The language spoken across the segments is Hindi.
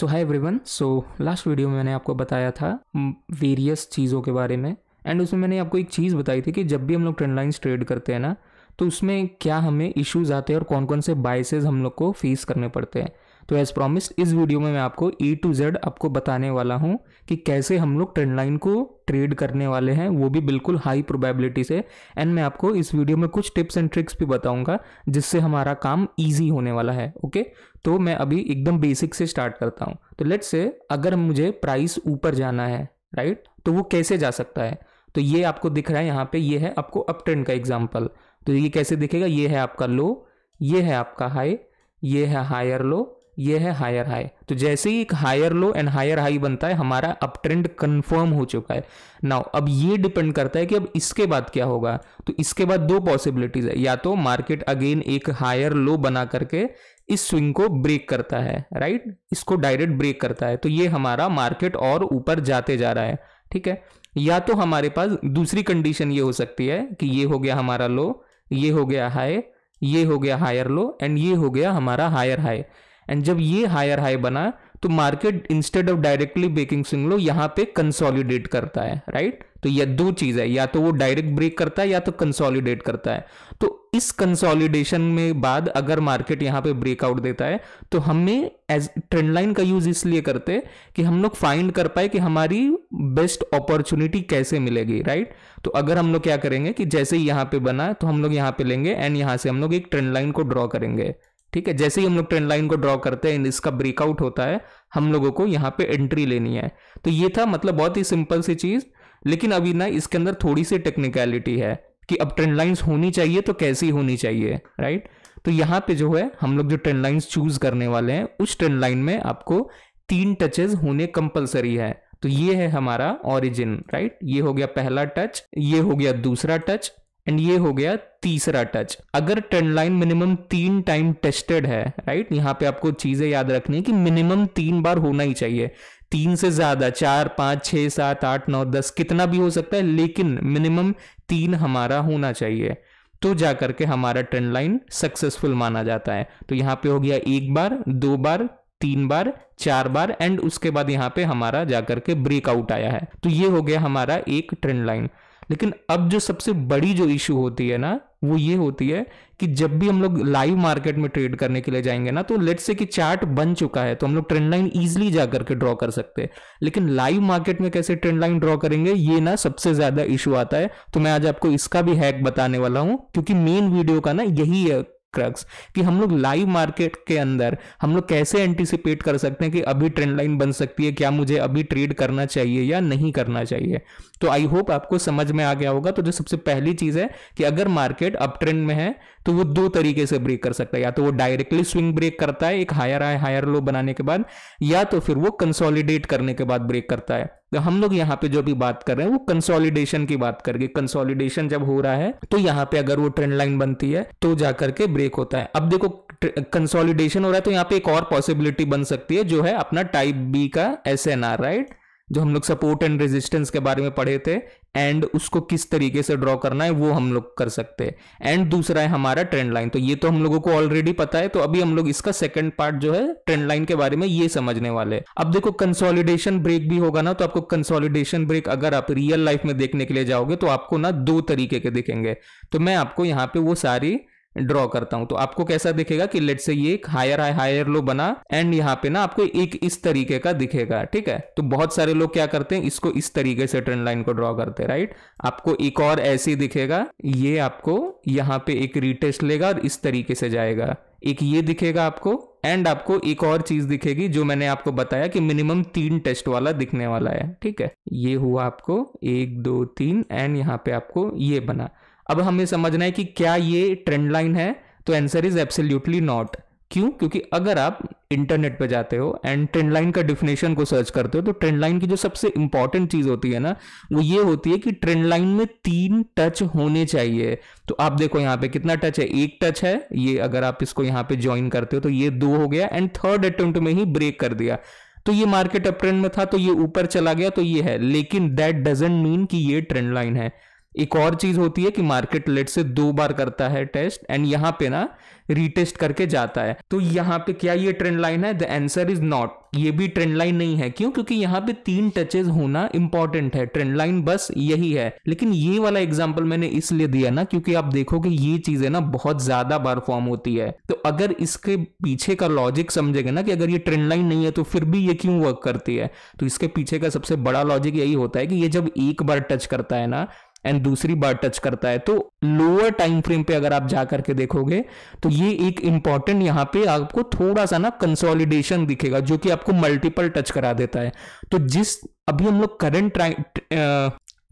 So hi everyone so last video में मैंने आपको बताया था वेरियस चीज़ों के बारे में एंड उसमें मैंने आपको एक चीज़ बताई थी कि जब भी हम लोग ट्रेंड लाइन्स ट्रेड करते हैं ना तो उसमें क्या हमें इश्यूज़ आते हैं और कौन कौन से बाइसेज हम लोग को फेस करने पड़ते हैं। तो एज प्रॉमिस इस वीडियो में मैं आपको ए टू जेड आपको बताने वाला हूँ कि कैसे हम लोग ट्रेंड लाइन को ट्रेड करने वाले हैं। वो भी बिल्कुल हाई प्रोबेबिलिटी से। एंड मैं आपको इस वीडियो में कुछ टिप्स एंड ट्रिक्स भी बताऊँगा, जिससे हमारा काम ईजी होने वाला है ओके तो मैं अभी एकदम बेसिक से स्टार्ट करता हूँ। तो लेट्स से अगर मुझे प्राइस ऊपर जाना है राइट तो वो कैसे जा सकता है? तो ये आपको दिख रहा है यहाँ पे, ये है आपको अप ट्रेंड का एग्ज़ाम्पल तो ये कैसे दिखेगा? ये है आपका लो ये है आपका हाई ये है हायर लो ये है हायर हाई तो जैसे ही एक higher low and higher high बनता है, हमारा अप ट्रेंड कन्फर्म हो चुका है. नाउ अब ये डिपेंड करता है कि अब इसके बाद क्या होगा? तो इसके बाद दो पॉसिबिलिटीज है. या तो मार्केट अगेन एक हायर लो बना करके इस स्विंग को ब्रेक करता है राइट इसको डायरेक्ट ब्रेक करता है. तो ये हमारा मार्केट और ऊपर जाते जा रहा है, ठीक है? या तो हमारे पास दूसरी कंडीशन ये हो सकती है कि ये हो गया हमारा लो ये हो गया हाई ये हो गया हायर लो एंड ये हो गया हमारा हायर हाई एंड जब ये हायर हाई बना तो market instead of directly breaking swing low, यहाँ पे कंसोलिडेट करता है राइट तो यह दो चीज़ है, या तो वो डायरेक्ट ब्रेक करता है, या तो कंसोलिडेट करता है। तो इस कंसोलिडेशन में बाद अगर मार्केट यहाँ पे ब्रेकआउट देता है तो हमें एज ट्रेंड लाइन का यूज़ इसलिए करते हैं कि हम लोग फाइंड कर पाए कि हमारी बेस्ट अपॉर्चुनिटी कैसे मिलेगी राइट तो अगर हम लोग क्या करेंगे कि जैसे यहाँ पे बना तो हम लोग यहाँ पे लेंगे एंड यहाँ से हम लोग एक ट्रेंड लाइन को ड्रॉ करेंगे। ठीक है, जैसे ही हम लोग ट्रेंड लाइन को ड्रॉ करते हैं, इसका ब्रेकआउट होता है, हम लोगों को यहाँ पे एंट्री लेनी है। तो ये था मतलब बहुत ही सिंपल सी चीज़, लेकिन अभी ना इसके अंदर थोड़ी सी टेक्निकलिटी है कि अब ट्रेंड लाइन्स होनी चाहिए तो कैसी होनी चाहिए राइट तो यहाँ पे जो है, हम लोग जो ट्रेंड लाइन्स चूज़ करने वाले हैं, उस ट्रेंड लाइन में आपको तीन टचेस होने कंपलसरी है। तो ये है हमारा ओरिजिन राइट ये हो गया पहला टच ये हो गया दूसरा टच एंड ये हो गया तीसरा टच अगर ट्रेंड लाइन मिनिमम तीन टाइम टेस्टेड है राइट यहाँ पे आपको चीज़ें याद रखनी है कि मिनिमम तीन बार होना ही चाहिए। तीन से ज़्यादा, चार, पाँच, छह, सात, आठ, नौ, दस, कितना भी हो सकता है, लेकिन मिनिमम तीन हमारा होना चाहिए। तो जाकर के हमारा ट्रेंड लाइन सक्सेसफुल माना जाता है। तो यहाँ पे हो गया एक बार, दो बार, तीन बार, चार बार एंड उसके बाद यहाँ पे हमारा जाकर के ब्रेकआउट आया है। तो ये हो गया हमारा एक ट्रेंड लाइन लेकिन अब जो सबसे बड़ी जो इशू होती है ना, वो ये होती है कि जब भी हम लोग लाइव मार्केट में ट्रेड करने के लिए जाएँगे ना तो लेट्स से कि चार्ट बन चुका है तो हम लोग ट्रेंड लाइन इजिली जा करके ड्रॉ कर सकते हैं। लेकिन लाइव मार्केट में कैसे ट्रेंड लाइन ड्रॉ करेंगे, ये ना सबसे ज़्यादा इशू आता है। तो मैं आज आपको इसका भी हैक बताने वाला हूँ, क्योंकि मेन वीडियो का ना यही है क्रक्स कि हम लोग लाइव मार्केट के अंदर हम लोग कैसे एंटिसिपेट कर सकते हैं कि अभी ट्रेंड लाइन बन सकती है, क्या मुझे अभी ट्रेड करना चाहिए या नहीं करना चाहिए। तो आई होप आपको समझ में आ गया होगा। तो जो सबसे पहली चीज़ है कि अगर मार्केट अप ट्रेंड में है तो वो दो तरीके से ब्रेक कर सकता है। या तो वो डायरेक्टली स्विंग ब्रेक करता है, एक हायर हाई हायर लो बनाने के बाद, या तो फिर वो कंसोलिडेट करने के बाद ब्रेक करता है। तो हम लोग यहाँ पे जो भी बात कर रहे हैं, वो कंसोलिडेशन की बात करके कंसोलिडेशन जब हो रहा है तो यहाँ पे अगर वो ट्रेंड लाइन बनती है तो जाकर के ब्रेक होता है। अब देखो कंसोलिडेशन हो रहा है तो यहाँ पे एक और पॉसिबिलिटी बन सकती है, जो है अपना टाइप बी का एस एन आर राइट जो हम लोग सपोर्ट एंड रेजिस्टेंस के बारे में पढ़े थे एंड उसको किस तरीके से ड्रॉ करना है, वो हम लोग कर सकते हैं। एंड दूसरा है हमारा ट्रेंड लाइन तो ये तो हम लोगों को ऑलरेडी पता है तो अभी हम लोग इसका सेकंड पार्ट जो है ट्रेंड लाइन के बारे में ये समझने वाले अब देखो कंसोलिडेशन ब्रेक भी होगा ना तो आपको कंसोलिडेशन ब्रेक अगर आप रियल लाइफ में देखने के लिए जाओगे तो आपको ना दो तरीके के दिखेंगे। तो मैं आपको यहाँ पे वो सारी ड्रॉ करता हूँ। तो आपको कैसा दिखेगा कि लेट से ये हायर हाई हायर लो बना एंड यहाँ पे ना आपको एक इस तरीके का दिखेगा, ठीक है? तो बहुत सारे लोग क्या करते हैं, इसको इस तरीके से ट्रेंड लाइन को ड्रॉ करते हैं राइट आपको एक और ऐसी दिखेगा, ये आपको यहाँ पे एक रिटेस्ट लेगा और इस तरीके से जाएगा। एक ये दिखेगा आपको एंड आपको एक और चीज़ दिखेगी जो मैंने आपको बताया कि मिनिमम तीन टेस्ट वाला दिखने वाला है, ठीक है? ये हुआ आपको एक, दो, तीन एंड यहाँ पे आपको ये बना। अब हमें समझना है कि क्या ये ट्रेंड लाइन है तो आंसर इज़ एब्सोल्युटली नॉट क्यों? क्योंकि अगर आप इंटरनेट पे जाते हो एंड ट्रेंड लाइन का डिफिनेशन को सर्च करते हो तो ट्रेंड लाइन की जो सबसे इंपॉर्टेंट चीज़ होती है ना, वो ये होती है कि ट्रेंड लाइन में तीन टच होने चाहिए। तो आप देखो यहाँ पे कितना टच है? एक टच है, ये अगर आप इसको यहाँ पे ज्वाइन करते हो तो ये दो हो गया एंड थर्ड अटेम्प्ट में ही ब्रेक कर दिया। तो ये मार्केट अप ट्रेंड में था तो ये ऊपर चला गया तो ये है। लेकिन दैट डजेंट मीन कि ये ट्रेंड लाइन है। एक और चीज़ होती है कि मार्केट लेट से दो बार करता है टेस्ट एंड यहाँ पे ना रीटेस्ट करके जाता है। तो यहाँ पे क्या ये ट्रेंड लाइन है? द आंसर इज़ नॉट ये भी ट्रेंड लाइन नहीं है। क्यों? क्योंकि यहाँ पे तीन टचेस होना इंपॉर्टेंट है। ट्रेंड लाइन बस यही है। लेकिन ये वाला एग्ज़ाम्पल मैंने इसलिए दिया ना क्योंकि आप देखोगे ये चीज़ें ना बहुत ज़्यादा बार फॉर्म होती है। तो अगर इसके पीछे का लॉजिक समझेगा ना कि अगर ये ट्रेंड लाइन नहीं है तो फिर भी ये क्यों वर्क करती है? तो इसके पीछे का सबसे बड़ा लॉजिक यही होता है कि ये जब एक बार टच करता है ना एंड दूसरी बार टच करता है तो लोअर टाइम फ्रेम पे अगर आप जा करके देखोगे तो ये एक इंपॉर्टेंट यहाँ पे आपको थोड़ा सा ना कंसोलिडेशन दिखेगा, जो कि आपको मल्टीपल टच करा देता है। तो जिस, अभी हम लोग करंट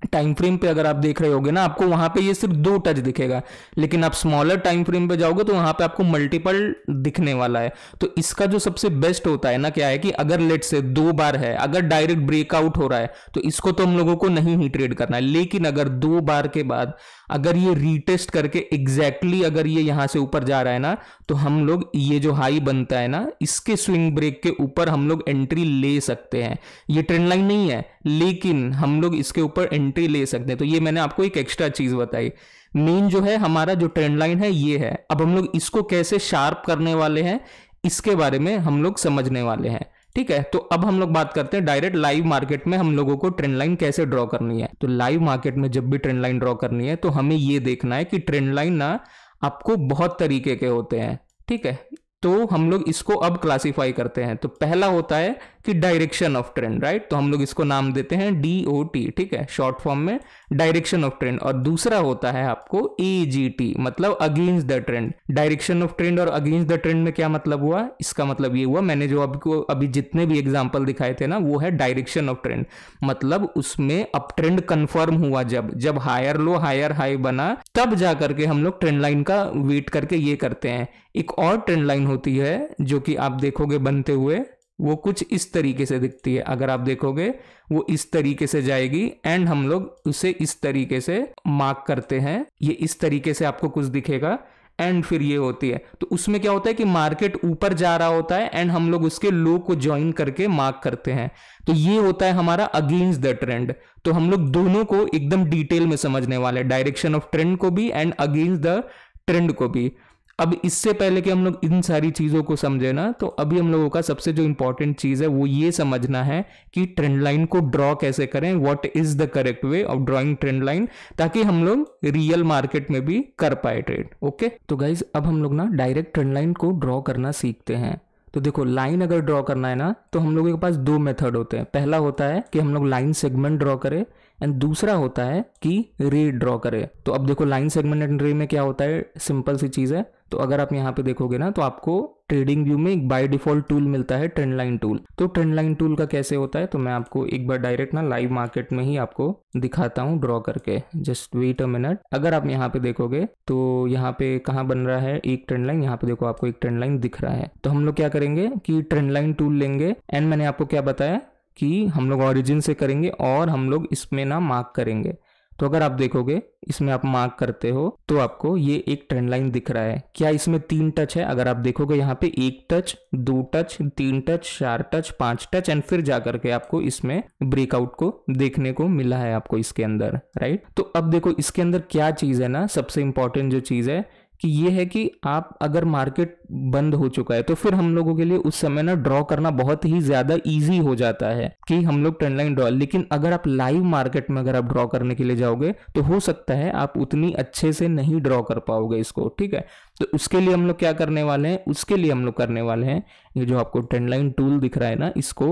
टाइम फ्रेम पे अगर आप देख रहे होगे ना, आपको वहाँ पे ये सिर्फ़ दो टच दिखेगा। लेकिन आप स्मॉलर टाइम फ्रेम पे जाओगे तो वहाँ पे आपको मल्टीपल दिखने वाला है। तो इसका जो सबसे बेस्ट होता है ना, क्या है कि अगर लेट से दो बार है, अगर डायरेक्ट ब्रेकआउट हो रहा है तो इसको तो हम लोगों को नहीं ही ट्रेड करना है। लेकिन अगर दो बार के बाद अगर ये रीटेस्ट करके एग्जैक्टली exactly अगर ये यहाँ से ऊपर जा रहा है ना तो हम लोग ये जो हाई बनता है ना, इसके स्विंग ब्रेक के ऊपर हम लोग एंट्री ले सकते हैं। ये ट्रेंड लाइन नहीं है, लेकिन हम लोग इसके ऊपर एंट्री ले सकते हैं। तो ये मैंने आपको एक एक्स्ट्रा चीज़ बताई। मेन जो है, हमारा जो ट्रेंड लाइन है, ये है। अब हम लोग इसको कैसे शार्प करने वाले हैं, इसके बारे में हम लोग समझने वाले हैं। ठीक है? तो अब हम लोग बात करते हैं डायरेक्ट लाइव मार्केट में हम लोगों को ट्रेंड लाइन कैसे ड्रॉ करनी है। तो लाइव मार्केट में जब भी ट्रेंड लाइन ड्रॉ करनी है तो हमें ये देखना है कि ट्रेंड लाइन ना आपको बहुत तरीके के होते हैं। ठीक है? तो हम लोग इसको अब क्लासिफाई करते हैं। तो पहला होता है कि डायरेक्शन ऑफ़ ट्रेंड राइट तो हम लोग इसको नाम देते हैं डी ओ टी ठीक है? शॉर्ट फॉर्म में डायरेक्शन ऑफ़ ट्रेंड और दूसरा होता है आपको ए जी टी मतलब against the trend direction of trend और अगेंस्ट द ट्रेंड में क्या मतलब हुआ? इसका मतलब ये हुआ, मैंने जो आपको अभी जितने भी एग्ज़ाम्पल दिखाए थे ना, वो है डायरेक्शन ऑफ़ ट्रेंड मतलब उसमें अप ट्रेंड कन्फर्म हुआ जब जब हायर लो हायर हाई बना, तब जा करके हम लोग ट्रेंड लाइन का वेट करके ये करते हैं। एक और ट्रेंड लाइन होती है, जो कि आप देखोगे बनते हुए वो कुछ इस तरीके से दिखती है। अगर आप देखोगे, वो इस तरीके से जाएगी एंड हम लोग उसे इस तरीके से मार्क करते हैं। ये इस तरीके से आपको कुछ दिखेगा एंड फिर ये होती है। तो उसमें क्या होता है कि मार्केट ऊपर जा रहा होता है एंड हम लोग उसके लो को ज्वाइन करके मार्क करते हैं। तो ये होता है हमारा अगेंस्ट द ट्रेंड तो हम लोग दोनों को एकदम डिटेल में समझने वाले डायरेक्शन ऑफ़ ट्रेंड को भी एंड अगेंस्ट द ट्रेंड को भी। अब इससे पहले कि हम लोग इन सारी चीज़ों को समझे ना तो अभी हम लोगों का सबसे जो इंपॉर्टेंट चीज़ है, वो ये समझना है कि ट्रेंड लाइन को ड्रॉ कैसे करें what is the correct way of drawing trend line ताकि हम लोग रियल मार्केट में भी कर पाए ट्रेड ओके तो गाइज़ अब हम लोग ना डायरेक्ट ट्रेंड लाइन को ड्रॉ करना सीखते हैं। तो देखो लाइन अगर ड्रॉ करना है ना तो हम लोगों के पास दो मेथड होते हैं। पहला होता है कि हम लोग लाइन सेगमेंट ड्रॉ करें एंड दूसरा होता है कि रे ड्रॉ करें। तो अब देखो लाइन सेगमेंट एंड रे में क्या होता है? सिंपल सी चीज़ है। तो अगर आप यहाँ पे देखोगे ना तो आपको ट्रेडिंग व्यू में एक बाय डिफ़ॉल्ट टूल मिलता है ट्रेंड लाइन टूल तो ट्रेंड लाइन टूल का कैसे होता है तो मैं आपको एक बार डायरेक्ट ना लाइव मार्केट में ही आपको दिखाता हूँ ड्रॉ करके। जस्ट वेट अ मिनट अगर आप यहाँ पे देखोगे तो यहाँ पे कहाँ बन रहा है, एक ट्रेंड लाइन यहाँ पे देखो आपको एक ट्रेंड लाइन दिख रहा है। तो हम लोग क्या करेंगे कि ट्रेंड लाइन टूल लेंगे एंड मैंने आपको क्या बताया कि हम लोग ऑरिजिन से करेंगे, और हम लोग इसमें ना मार्क करेंगे। तो अगर आप देखोगे, इसमें आप मार्क करते हो तो आपको ये एक ट्रेंड लाइन दिख रहा है। क्या इसमें तीन टच है? अगर आप देखोगे यहाँ पे एक टच दो टच तीन टच चार टच पाँच टच एंड फिर जाकर के आपको इसमें ब्रेकआउट को देखने को मिला है आपको इसके अंदर राइट तो अब देखो, इसके अंदर क्या चीज़ है ना? सबसे इंपॉर्टेंट जो चीज़ है कि ये है कि आप अगर मार्केट बंद हो चुका है तो फिर हम लोगों के लिए उस समय ना ड्रॉ करना बहुत ही ज़्यादा इजी हो जाता है कि हम लोग ट्रेंड लाइन ड्रॉ लेकिन अगर आप लाइव मार्केट में अगर आप ड्रॉ करने के लिए जाओगे तो हो सकता है आप उतनी अच्छे से नहीं ड्रॉ कर पाओगे इसको, ठीक है? तो उसके लिए हम लोग क्या करने वाले हैं? उसके लिए हम लोग करने वाले हैं, ये जो आपको ट्रेंड लाइन टूल दिख रहा है ना, इसको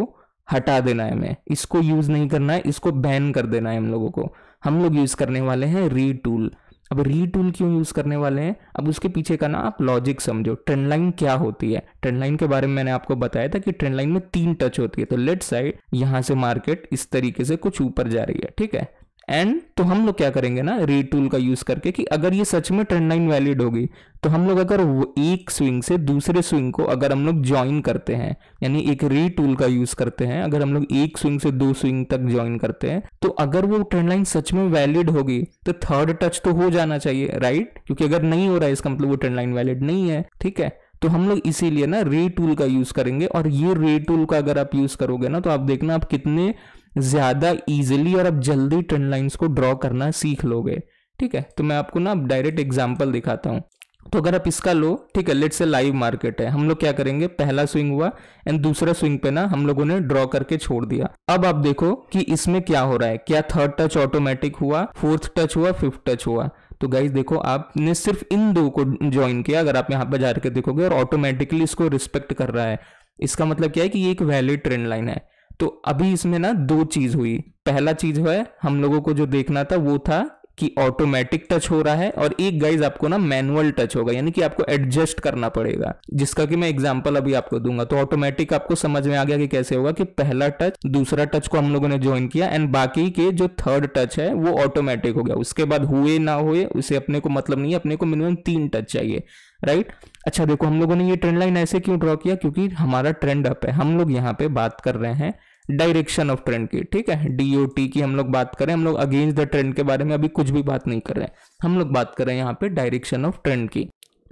हटा देना है हमें। इसको यूज़ नहीं करना है, इसको बैन कर देना है हम लोगों को। हम लोग यूज़ करने वाले हैं री टूल अब री टूल क्यों यूज़ करने वाले हैं? अब उसके पीछे का ना आप लॉजिक समझो। ट्रेंड लाइन क्या होती है? ट्रेंड लाइन के बारे में मैंने आपको बताया था कि ट्रेंड लाइन में तीन टच होती है। तो लेट साइड यहाँ से मार्केट इस तरीके से कुछ ऊपर जा रही है। ठीक है? एंड तो हम लोग क्या करेंगे ना री टूल का यूज़ करके कि अगर ये सच में ट्रेंड लाइन वैलिड होगी तो हम लोग अगर एक स्विंग से दूसरे स्विंग को अगर हम लोग ज्वाइन करते हैं, यानी एक री टूल का यूज़ करते हैं, अगर हम लोग एक स्विंग से दो स्विंग तक ज्वाइन करते हैं तो अगर वो ट्रेंड लाइन सच में वैलिड होगी तो थर्ड टच तो हो जाना चाहिए राइट क्योंकि अगर नहीं हो रहा है इसका मतलब वो ट्रेंड लाइन वैलिड नहीं है, ठीक है? तो हम लोग इसीलिए ना रे टूल का यूज़ करेंगे, और ये रे टूल का अगर आप यूज़ करोगे ना तो आप देखना आप कितने ज़्यादा इजीली और अब जल्दी ट्रेंड लाइंस को ड्रॉ करना सीख लोगे। ठीक है? तो मैं आपको ना डायरेक्ट एग्ज़ाम्पल दिखाता हूँ। तो अगर आप इसका लो, ठीक है लेट से लाइव मार्केट है। हम लोग क्या करेंगे? पहला स्विंग हुआ एंड दूसरा स्विंग पे ना हम लोगों ने ड्रॉ करके छोड़ दिया। अब आप देखो कि इसमें क्या हो रहा है। क्या थर्ड टच ऑटोमेटिक हुआ फोर्थ टच हुआ फिफ्थ टच हुआ। तो गाइज़ देखो, आपने सिर्फ़ इन दो को ज्वाइन किया। अगर आप यहाँ पे जाकर देखोगे और ऑटोमेटिकली इसको रिस्पेक्ट कर रहा है। इसका मतलब क्या है कि ये एक वैलिड ट्रेंड लाइन है। तो अभी इसमें ना दो चीज़ हुई। पहला चीज़ है, हम लोगों को जो देखना था वो था कि ऑटोमेटिक टच हो रहा है और एक गाइज़ आपको ना मैनुअल टच होगा, यानी कि आपको एडजस्ट करना पड़ेगा। जिसका कि मैं एग्जांपल अभी आपको दूँगा। तो ऑटोमेटिक आपको समझ में आ गया कि कैसे होगा कि पहला टच दूसरा टच को हम लोगों ने ज्वाइन किया एंड बाकी के जो थर्ड टच है वो ऑटोमेटिक हो गया। उसके बाद हुए ना हुए, उसे अपने को मतलब नहीं है, अपने को मिनिमम तीन टच चाहिए। राइट अच्छा देखो, हम लोगों ने ये ट्रेंड लाइन ऐसे क्यों ड्रॉ किया? क्योंकि हमारा ट्रेंड अप है। हम लोग यहाँ पे बात कर रहे हैं डायरेक्शन ऑफ़ ट्रेंड की, ठीक है? डीओटी की हम लोग बात करें हम लोग अगेंस्ट द ट्रेंड के बारे में अभी कुछ भी बात नहीं कर रहे हैं। हम लोग बात कर रहे हैं यहाँ पे डायरेक्शन ऑफ़ ट्रेंड की।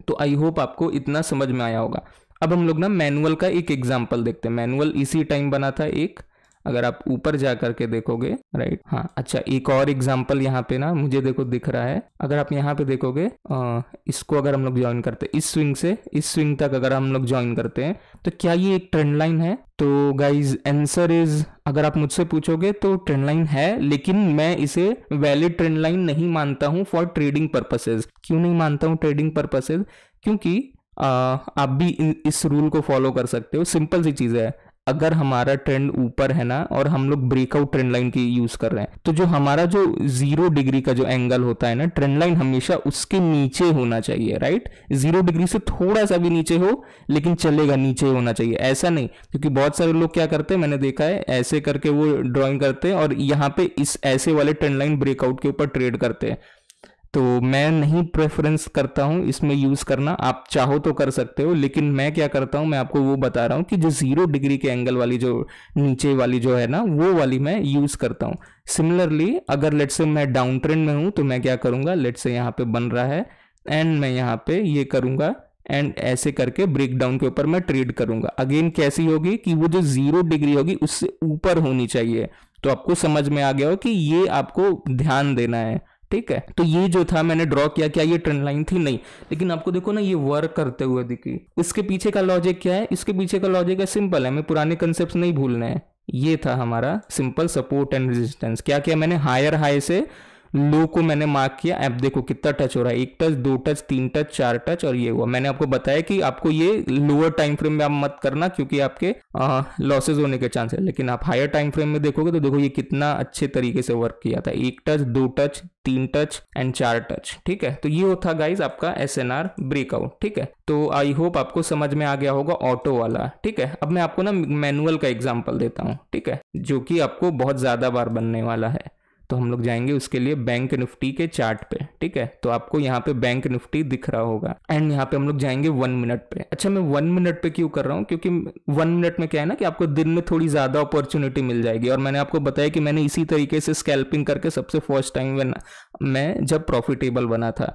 तो आई होप आपको इतना समझ में आया होगा। अब हम लोग ना मैनुअल का एक एग्ज़ाम्पल देखते हैं। मैनुअल इसी टाइम बना था एक अगर आप ऊपर जा करके देखोगे राइट हाँ अच्छा एक और एग्ज़ाम्पल यहाँ पे ना मुझे देखो दिख रहा है। अगर आप यहाँ पे देखोगे आ, इसको अगर हम लोग ज्वाइन करते इस स्विंग से इस स्विंग तक अगर हम लोग ज्वाइन करते हैं तो क्या ये एक ट्रेंड लाइन है? तो गाइज़ आंसर इज़ अगर आप मुझसे पूछोगे तो ट्रेंड लाइन है लेकिन मैं इसे वैलिड ट्रेंड लाइन नहीं मानता हूँ फॉर ट्रेडिंग पर्पसेज क्यों नहीं मानता हूँ ट्रेडिंग पर्पसेज क्योंकि आ, आप भी इस रूल को फॉलो कर सकते हो। सिंपल सी चीज़ है। अगर हमारा ट्रेंड ऊपर है ना, और हम लोग ब्रेकआउट ट्रेंड लाइन की यूज़ कर रहे हैं तो जो हमारा जो ज़ीरो डिग्री का जो एंगल होता है ना ट्रेंड लाइन हमेशा उसके नीचे होना चाहिए राइट ज़ीरो डिग्री से थोड़ा सा भी नीचे हो, लेकिन चलेगा, नीचे होना चाहिए, ऐसा नहीं। क्योंकि बहुत सारे लोग क्या करते हैं, मैंने देखा है, ऐसे करके वो ड्रॉइंग करते हैं, और यहाँ पे इस ऐसे वाले ट्रेंड लाइन ब्रेकआउट के ऊपर ट्रेड करते हैं। तो मैं नहीं प्रेफरेंस करता हूँ, इसमें यूज़ करना। आप चाहो तो कर सकते हो, लेकिन मैं क्या करता हूँ, मैं आपको वो बता रहा हूँ कि जो ज़ीरो डिग्री के एंगल वाली जो, नीचे वाली जो है ना, वो वाली मैं यूज़ करता हूँ। सिमिलरली अगर लेट से मैं डाउन ट्रेंड में हूँ तो मैं क्या करूँगा लेट से यहाँ पे बन रहा है एंड मैं यहाँ पे ये करूँगा एंड ऐसे करके ब्रेक डाउन के ऊपर मैं ट्रेड करूँगा। अगेन कैसी होगी कि वो जो ज़ीरो डिग्री होगी, उससे ऊपर होनी चाहिए। तो आपको समझ में आ गया हो कि ये आपको ध्यान देना है। ठीक है? तो ये जो था, मैंने ड्रॉ किया, क्या ये ट्रेंड लाइन थी? नहीं। लेकिन आपको देखो ना, ये वर्क करते हुए दिखी। इसके पीछे का लॉजिक क्या है? इसके पीछे का लॉजिक है सिंपल है। हमें पुराने कंसेप्ट नहीं भूलने हैं। ये था हमारा सिंपल सपोर्ट एंड रेजिस्टेंस क्या क्या मैंने? हायर हाई से लो को मैंने मार्क किया, अब देखो कितना टच हो रहा है। एक टच दो टच तीन टच चार टच और ये हुआ। मैंने आपको बताया कि आपको ये लोअर टाइम फ्रेम में आप मत करना क्योंकि आपके लॉसेज होने के चांस है। लेकिन आप हायर टाइम फ्रेम में देखोगे तो देखो ये कितना अच्छे तरीके से वर्क किया था। एक टच दो टच तीन टच एंड चार टच ठीक है? तो ये होता गाइज़ आपका एस एन आर ब्रेकआउट ठीक है? तो आई होप आपको समझ में आ गया होगा ऑटो वाला, ठीक है? अब मैं आपको ना मैनुअल का एग्ज़ाम्पल देता हूँ, ठीक है? जो कि आपको बहुत ज़्यादा बार बनने वाला है। तो हम लोग जाएँगे उसके लिए बैंक निफ्टी के चार्ट पे, ठीक है? तो आपको यहाँ पे बैंक निफ्टी दिख रहा होगा। एंड यहाँ पे हम लोग जाएँगे वन मिनट पे। अच्छा मैं वन मिनट पे क्यों कर रहा हूँ? क्योंकि वन मिनट में क्या है ना कि आपको दिन में थोड़ी ज़्यादा अपॉर्चुनिटी मिल जाएगी। और मैंने आपको बताया कि मैंने इसी तरीके से स्कैल्पिंग करके सबसे फ़र्स्ट टाइम मैं जब प्रॉफिटेबल बना था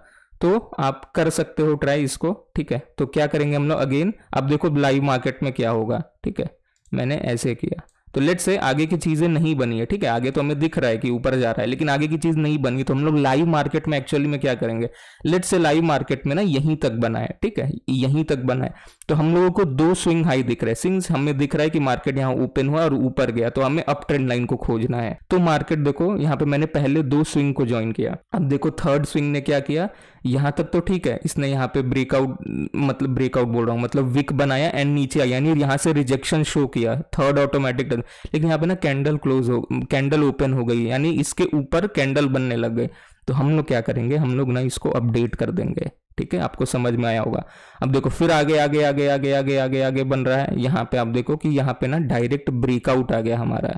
तो आप कर सकते हो ट्राई इसको, ठीक है? तो क्या करेंगे हम लोग? अगेन अब देखो लाइव मार्केट में क्या होगा, ठीक है? मैंने ऐसे किया। तो लेट से आगे की चीज़ें नहीं बनी है, ठीक है? आगे तो हमें दिख रहा है कि ऊपर जा रहा है, लेकिन आगे की चीज़ नहीं बनी तो हम लोग लाइव मार्केट में एक्चुअली में क्या करेंगे? लेट से लाइव मार्केट में ना यहीं तक बनाए ठीक है? यहीं तक बनाए तो हम लोगों को दो स्विंग हाई दिख रहे हैं। सिंग्स हमें दिख रहा है कि मार्केट यहाँ ओपन हुआ और ऊपर गया तो हमें अप ट्रेंड लाइन को खोजना है। तो मार्केट देखो, यहाँ पे मैंने पहले दो स्विंग को ज्वाइन किया। अब देखो थर्ड स्विंग ने क्या किया? यहाँ तक तो ठीक है, इसने यहाँ पे ब्रेकआउट मतलब ब्रेकआउट बोल रहा हूँ मतलब विक बनाया एंड नीचे आया, यानी यहाँ से रिजेक्शन शो किया थर्ड ऑटोमेटिक लेकिन यहाँ पे ना कैंडल क्लोज हो कैंडल ओपन हो गई, यानी इसके ऊपर कैंडल बनने लग गए। तो हम लोग क्या करेंगे? हम लोग ना इसको अपडेट कर देंगे। ठीक है? आपको समझ में आया होगा। अब देखो, फिर आगे आगे आगे आगे आगे आगे आगे बन रहा है। यहाँ पे आप देखो कि यहाँ पे ना डायरेक्ट ब्रेकआउट आ गया हमारा।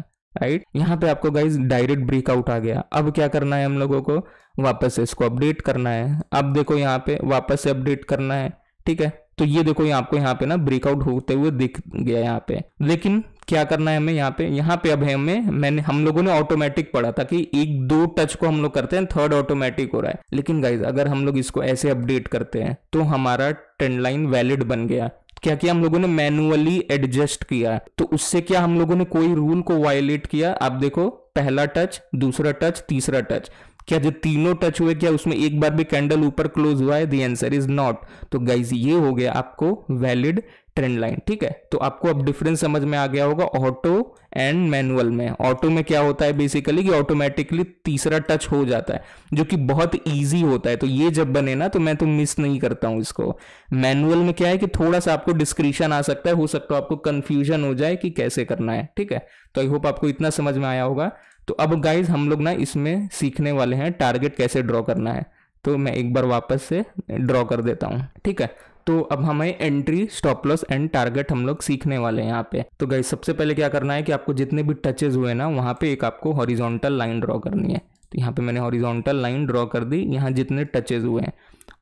राइट यहाँ पे आपको गाइज़ डायरेक्ट ब्रेकआउट आ गया। अब क्या करना है हम लोगों को? वापस से इसको अपडेट करना है। अब देखो यहाँ पे वापस से अपडेट करना है। ठीक है? तो ये देखो आपको यहाँ पे ना ब्रेकआउट होते हुए दिख गया यहाँ पे। लेकिन क्या करना है हमें यहाँ पे? यहाँ पे अब हमें, मैंने, हम लोगों ने ऑटोमेटिक पढ़ा था कि एक दो टच को हम लोग करते हैं थर्ड ऑटोमेटिक हो रहा है। लेकिन गाइज़ अगर हम लोग इसको ऐसे अपडेट करते हैं तो हमारा ट्रेंड लाइन वैलिड बन गया। क्या किया हम लोगों ने मैनुअली एडजस्ट किया तो उससे क्या हम लोगों ने कोई रूल को वायलेट किया? आप देखो, पहला टच दूसरा टच तीसरा टच क्या जो तीनों टच हुए, क्या उसमें एक बार भी कैंडल ऊपर क्लोज हुआ है? दी आंसर इज़ नॉट तो गाइज़ ये हो गया आपको वैलिड ट्रेंड लाइन ठीक है? तो आपको अब डिफरेंस समझ में आ गया होगा ऑटो एंड मैनुअल में। ऑटो में क्या होता है बेसिकली कि ऑटोमेटिकली तीसरा टच हो जाता है, जो कि बहुत इजी होता है। तो ये जब बने ना तो मैं तो मिस नहीं करता हूँ इसको। मैनुअल में क्या है कि थोड़ा सा आपको डिस्क्रिप्शन आ सकता है, हो सकता है आपको कंफ्यूजन हो जाए कि कैसे करना है, ठीक है? तो आई होप आपको इतना समझ में आया होगा। तो अब गाइज़ हम लोग ना इसमें सीखने वाले हैं टारगेट कैसे ड्रॉ करना है। तो मैं एक बार वापस से ड्रॉ कर देता हूँ, ठीक है? तो अब हमें entry stop loss and target हम लोग सीखने वाले हैं यहाँ पे। तो गाइज़ सबसे पहले क्या करना है कि आपको जितने भी टचेज हुए ना, वहाँ पे एक आपको हॉरिजॉन्टल लाइन ड्रॉ करनी है। तो यहाँ पे मैंने हॉरिजॉन्टल लाइन ड्रॉ कर दी, यहाँ जितने टचेज हुए हैं।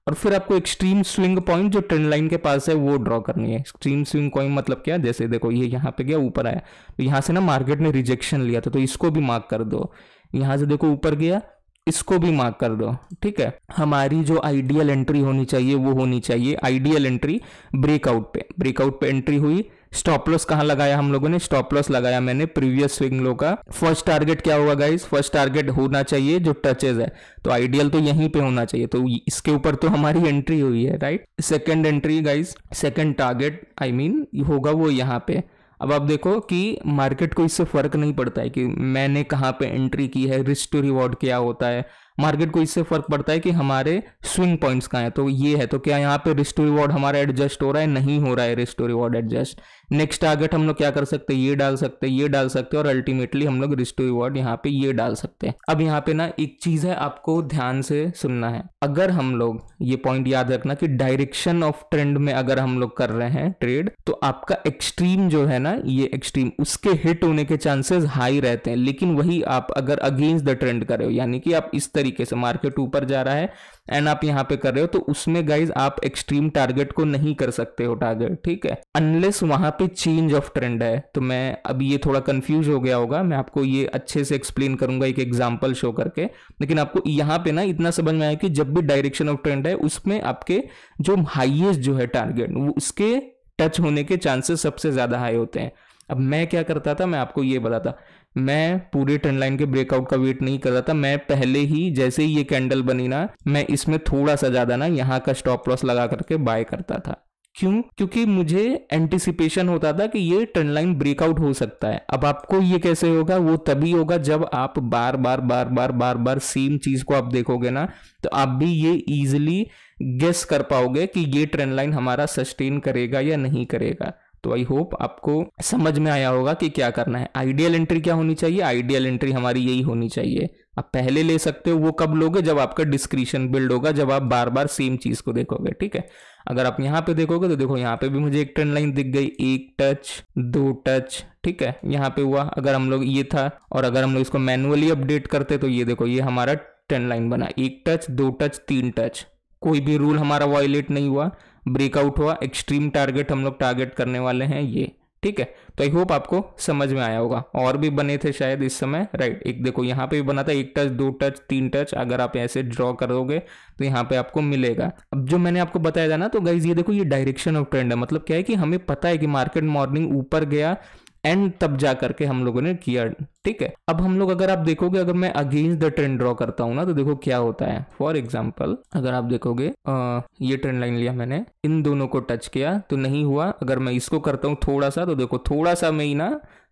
और फिर आपको एक्सट्रीम स्विंग पॉइंट जो ट्रेंड लाइन के पास है, वो ड्रॉ करनी है। एक्सट्रीम स्विंग पॉइंट मतलब क्या? जैसे देखो, ये यहाँ पे गया, ऊपर आया। तो यहाँ से ना मार्केट ने रिजेक्शन लिया था तो इसको भी मार्क कर दो। यहाँ से देखो, ऊपर गया, इसको भी मार्क कर दो, ठीक है? हमारी जो आइडियल एंट्री होनी चाहिए, वो होनी चाहिए आइडियल एंट्री ब्रेकआउट पे। ब्रेकआउट पे एंट्री हुई स्टॉप लॉस कहाँ लगाया हम लोगों ने? स्टॉप लॉस लगाया मैंने प्रीवियस स्विंग लो का। फ़र्स्ट टारगेट क्या होगा गाइस फ़र्स्ट टारगेट होना चाहिए जो टचेज है। तो आइडियल तो यहीं पे होना चाहिए। तो इसके ऊपर तो हमारी एंट्री हुई है right second entry guys second target I mean होगा वो यहाँ पे। अब आप देखो कि मार्केट को इससे फ़र्क नहीं पड़ता है कि मैंने कहाँ पे एंट्री की है रिस्क टू रिवॉर्ड क्या होता है। मार्केट को इससे फ़र्क पड़ता है कि हमारे स्विंग पॉइंट्स कहाँ है। तो ये है तो क्या यहाँ पे रिस्क टू रिवॉर्ड हमारा एडजस्ट हो रहा है? नहीं हो रहा है risk to reward adjust next target हम लोग क्या कर सकते हैं? ये डाल सकते हैं, ये डाल सकते हैं और अल्टीमेटली हम लोग रिस्ट रिवॉर्ड यहाँ पे ये डाल सकते हैं। अब यहाँ पे ना एक चीज़ है आपको ध्यान से सुनना है। अगर हम लोग ये पॉइंट याद रखना कि डायरेक्शन ऑफ़ ट्रेंड में अगर हम लोग कर रहे हैं ट्रेड तो आपका एक्सट्रीम जो है ना, ये एक्सट्रीम उसके हिट होने के चांसेस हाई रहते हैं। लेकिन वही आप अगर अगेंस्ट द ट्रेंड कर यानी कि आप इस तरीके से मार्केट ऊपर जा रहा है एंड आप यहाँ पे कर रहे हो तो उसमें गाइज़ आप एक्सट्रीम टारगेट को नहीं कर सकते हो टारगेट ठीक है? अनलेस वहाँ पे चेंज ऑफ़ ट्रेंड है। तो मैं अब ये थोड़ा कंफ्यूज हो गया होगा। मैं आपको ये अच्छे से एक्सप्लेन करूँगा, एक एग्ज़ाम्पल शो करके। लेकिन आपको यहाँ पे ना इतना समझ में आया कि जब भी डायरेक्शन ऑफ़ ट्रेंड है, उसमें आपके जो हाइएस्ट जो है टारगेट उसके टच होने के चांसेस सबसे ज़्यादा हाई होते हैं। अब मैं क्या करता था? मैं आपको ये बताता। मैं पूरे ट्रेंड लाइन के ब्रेकआउट का वेट नहीं कर रहा था। मैं पहले ही जैसे ही ये कैंडल बनी ना, मैं इसमें थोड़ा सा ज़्यादा ना यहाँ का स्टॉप लॉस लगा करके बाय करता था। क्यों? क्योंकि मुझे एंटिसिपेशन होता था कि ये ट्रेंड लाइन ब्रेकआउट हो सकता है। अब आपको ये कैसे होगा? वो तभी होगा जब आप बार बार बार बार बार बार सेम चीज़ को आप देखोगे ना तो आप भी ये इजिली गेस कर पाओगे कि ये ट्रेंड लाइन हमारा सस्टेन करेगा या नहीं करेगा। तो आई होप आपको समझ में आया होगा कि क्या करना है। आइडियल एंट्री क्या होनी चाहिए? आइडियल एंट्री हमारी यही होनी चाहिए। आप पहले ले सकते हो, वो कब लोगे? जब आपका डिस्क्रिप्शन बिल्ड होगा, जब आप बार बार सेम चीज़ को देखोगे, ठीक है? अगर आप यहाँ पे देखोगे तो देखो यहाँ पे भी मुझे एक ट्रेंड लाइन दिख गई। एक टच दो टच ठीक है? यहाँ पे हुआ। अगर हम लोग, ये था। और अगर हम लोग इसको मैनुअली अपडेट करते तो ये देखो, ये हमारा ट्रेंड लाइन बना। एक टच दो टच तीन टच कोई भी रूल हमारा वायलेट नहीं हुआ। ब्रेकआउट हुआ, एक्सट्रीम टारगेट हम लोग टारगेट करने वाले हैं ये, ठीक है? तो आई होप आपको समझ में आया होगा। और भी बने थे शायद इस समय, राइट? एक देखो, यहाँ पे भी बना था, एक टच, दो टच, तीन टच, अगर आप ऐसे ड्रॉ करोगे तो यहाँ पे आपको मिलेगा। अब जो मैंने आपको बताया था ना तो गाइज़ ये देखो, ये डायरेक्शन ऑफ़ ट्रेंड है। मतलब क्या है कि हमें पता है कि मार्केट मॉर्निंग ऊपर गया एंड तब जा करके हम लोगों ने किया ठीक है? अब हम लोग अगर आप देखोगे अगर मैं अगेंस्ट द ट्रेंड ड्रॉ करता हूँ ना तो देखो क्या होता है। फॉर एग्ज़ाम्पल अगर आप देखोगे आ, ये ट्रेंड लाइन लिया मैंने इन दोनों को टच किया तो नहीं हुआ। अगर मैं इसको करता हूँ थोड़ा सा तो देखो थोड़ा सा मैं ही ना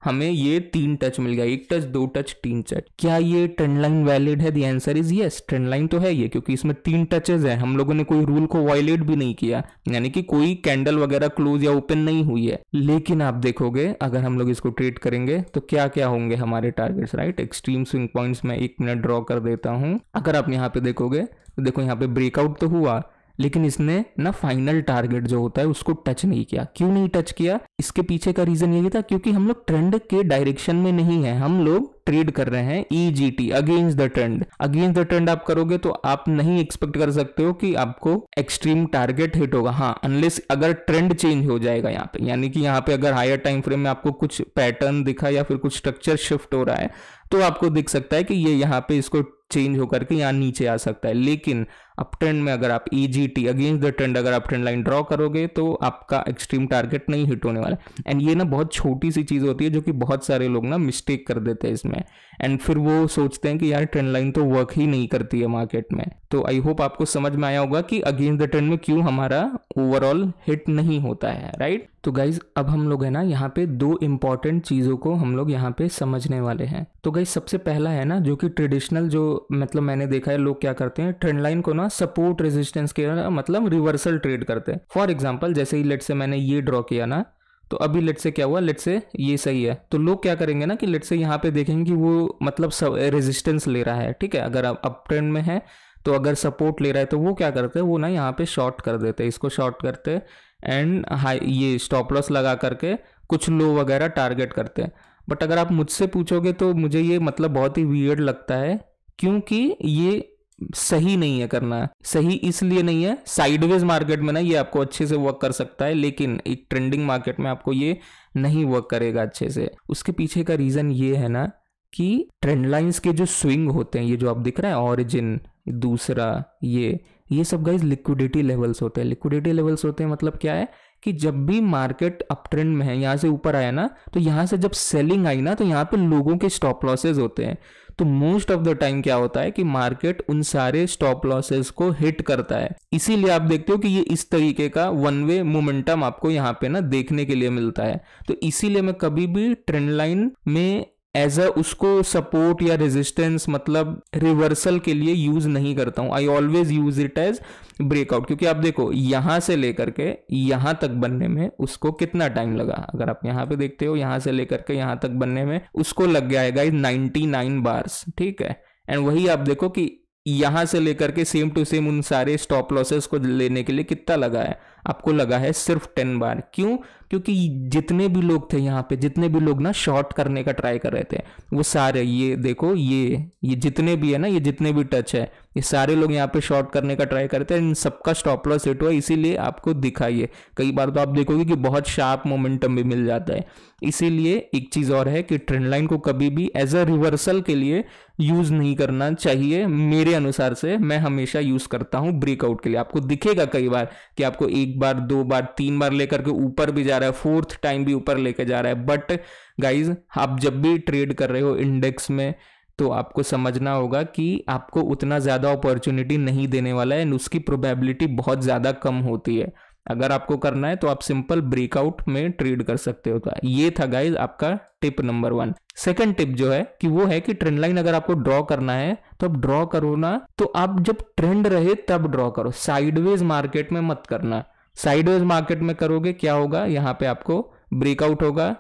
हमें ये तीन टच मिल गया, एक टच दो टच तीन टच क्या ये ट्रेंड लाइन वैलिड है? Answer is yes trend line तो है ये, क्योंकि इसमें तीन टचेज है। हम लोगों ने कोई रूल को वायलेट भी नहीं किया, यानी कि कोई कैंडल वगैरह क्लोज या ओपन नहीं हुई है। लेकिन आप देखोगे, अगर हम लोग इसको ट्रेड करेंगे तो क्या क्या होंगे हमारे targets right extreme swing points में एक मिनट ड्रॉ कर देता हूँ। अगर आप यहाँ पे देखोगे तो देखो यहाँ पे ब्रेकआउट तो हुआ लेकिन इसने ना फाइनल टारगेट जो होता है उसको टच नहीं किया। क्यों नहीं टच किया? इसके पीछे का रीजन यही था क्योंकि हम लोग ट्रेंड के डायरेक्शन में नहीं है। हम लोग ट्रेड कर रहे हैं EGT against the trend against the trend आप करोगे तो आप नहीं एक्सपेक्ट कर सकते हो कि आपको एक्सट्रीम टारगेट हिट होगा। हाँ अनलेस अगर ट्रेंड चेंज हो जाएगा यहाँ पे। यानी कि यहाँ पे अगर हायर टाइम फ्रेम में आपको कुछ पैटर्न दिखा या फिर कुछ स्ट्रक्चर शिफ्ट हो रहा है तो आपको दिख सकता है कि ये यहाँ पे इसको चेंज होकर के यहाँ नीचे आ सकता है। लेकिन अब ट्रेंड में अगर आप E G T against the trend अगर आप ट्रेंड लाइन ड्रॉ करोगे तो आपका एक्सट्रीम टारगेट नहीं हिट होने वाला एंड ये ना बहुत छोटी सी चीज़ होती है जो कि बहुत सारे लोग ना मिस्टेक कर देते हैं इसमें। एंड फिर वो सोचते हैं कि यार ट्रेंड लाइन तो वर्क ही नहीं करती है मार्केट में। तो आई होप आपको समझ में आया होगा कि अगेंस्ट द ट्रेंड में क्यों हमारा ओवरऑल हिट नहीं होता है राइट तो गाइज़ अब हम लोग है ना यहाँ पे दो इंपॉर्टेंट चीज़ों को हम लोग यहाँ पे समझने वाले हैं। तो गाइज़ सबसे पहला है ना जो कि ट्रेडिशनल जो मतलब मैंने देखा है लोग क्या करते हैं ट्रेंड लाइन को ना सपोर्ट रेजिस्टेंस के मतलब रिवर्सल ट्रेड करते हैं। फॉर एग्ज़ाम्पल जैसे ही लेट से मैंने ये ड्रॉ किया ना तो अभी लेट से क्या हुआ? लेट से ये सही है। तो लोग क्या करेंगे ना कि लेट से यहाँ पे देखेंगे कि वो मतलब रेजिस्टेंस ले रहा है, ठीक है? अगर आप अप ट्रेंड में है तो अगर सपोर्ट ले रहा है तो वो क्या करते हैं? वो ना यहाँ पे शॉर्ट कर देते हैं। इसको शॉर्ट करते एंड हाई ये स्टॉप लॉस लगा करके कुछ लो वगैरह टारगेट करते हैं। बट अगर आप मुझसे पूछोगे तो मुझे ये मतलब बहुत ही वियर्ड लगता है, क्योंकि ये सही नहीं है करना। सही इसलिए नहीं है साइडवेज मार्केट में ना ये आपको अच्छे से वर्क कर सकता है, लेकिन एक ट्रेंडिंग मार्केट में आपको ये नहीं वर्क करेगा अच्छे से। उसके पीछे का रीज़न ये है ना कि ट्रेंड लाइंस के जो स्विंग होते हैं, ये जो आप दिख रहा है ऑरिजिन दूसरा, ये ये सब गाइज़ लिक्विडिटी लेवल्स होते हैं। लिक्विडिटी लेवल्स होते हैं मतलब क्या है कि जब भी मार्केट अप ट्रेंड में है, यहाँ से ऊपर आया ना तो यहाँ से जब सेलिंग आई ना तो यहाँ पे लोगों के स्टॉप लॉसेज होते हैं। तो मोस्ट ऑफ़ द टाइम क्या होता है कि मार्केट उन सारे स्टॉप लॉसेस को हिट करता है। इसीलिए आप देखते हो कि ये इस तरीके का वन वे मोमेंटम आपको यहाँ पे ना देखने के लिए मिलता है। तो इसीलिए मैं कभी भी ट्रेंड लाइन में एज अ उसको सपोर्ट या रेजिस्टेंस मतलब रिवर्सल के लिए यूज़ नहीं करता हूँ। I always use it as breakout क्योंकि आप देखो, यहाँ से लेकर के, यहाँ तक बनने में उसको कितना टाइम लगा? अगर आप यहाँ पे देखते हो, यहाँ से लेकर के, यहाँ तक बनने में उसको लग गया है गाइस 99 बार्स ठीक है? एंड वही आप देखो कि यहाँ से लेकर के सेम टू सेम उन सारे स्टॉप लॉसेस को लेने के लिए कितना लगा है? आपको लगा है सिर्फ़ टेन बार क्यों? क्योंकि जितने भी लोग थे यहाँ पे, जितने भी लोग ना शॉर्ट करने का ट्राई कर रहे थे, वो सारे, ये देखो, ये ये जितने भी है ना, ये जितने भी टच है, ये सारे लोग यहाँ पे शॉर्ट करने का ट्राई करते हैं, इन सबका स्टॉप लॉस हिट हुआ, इसीलिए आपको दिखाइए। कई बार तो आप देखोगे कि बहुत शार्प मोमेंटम भी मिल जाता है। इसीलिए एक चीज़ और है कि ट्रेंड लाइन को कभी भी एज अ रिवर्सल के लिए यूज़ नहीं करना चाहिए। मेरे अनुसार से मैं हमेशा यूज़ करता हूँ ब्रेकआउट के लिए। आपको दिखेगा कई बार कि आपको एक बार, दो बार, तीन बार लेकर के ऊपर भी जा रहा है फोर्थ टाइम भी ऊपर लेके जा रहा है। बट गाइज़ आप जब भी ट्रेड कर रहे हो इंडेक्स में तो आपको समझना होगा कि आपको उतना ज़्यादा अपॉर्चुनिटी नहीं देने वाला है उसकी प्रोबेबिलिटी बहुत ज़्यादा कम होती है। अगर आपको करना है तो आप सिंपल ब्रेकआउट में ट्रेड कर सकते हो। तो ये था गाइज़ आपका tip number one second tip जो है, कि वो है कि ट्रेंड लाइन अगर आपको ड्रॉ करना है तो आप ड्रॉ करो ना। तो आप जब ट्रेंड रहे, तब ड्रॉ करो। साइडवेज मार्केट में मत करना। साइडवेज मार्केट में करोगे क्या होगा? यहाँ पे आपको ब्रेकआउट होगा।